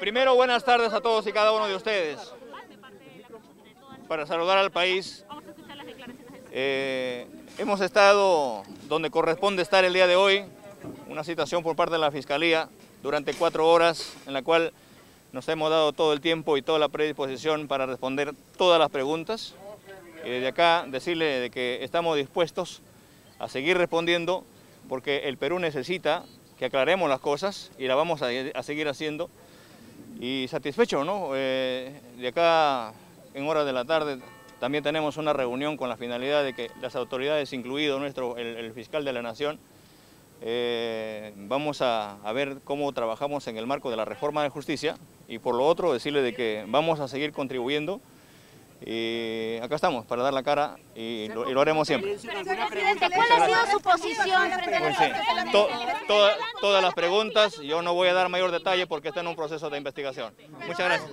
Primero, buenas tardes a todos y cada uno de ustedes. Para saludar al país, eh, hemos estado donde corresponde estar el día de hoy, una situación por parte de la Fiscalía durante cuatro horas en la cual nos hemos dado todo el tiempo y toda la predisposición para responder todas las preguntas. Y desde acá decirle de que estamos dispuestos a seguir respondiendo porque el Perú necesita que aclaremos las cosas y la vamos a, seguir haciendo. Y satisfecho, ¿no? Eh, de acá en horas de la tarde también tenemos una reunión con la finalidad de que las autoridades, incluido nuestro, el, fiscal de la Nación, eh, vamos a, a, ver cómo trabajamos en el marco de la reforma de justicia y por lo otro decirle de que vamos a seguir contribuyendo y acá estamos para dar la cara y lo, haremos siempre. Presidente, ¿cuál ha sido su posición frente a todas las preguntas, yo no voy a dar mayor detalle porque está en un proceso de investigación. Muchas gracias.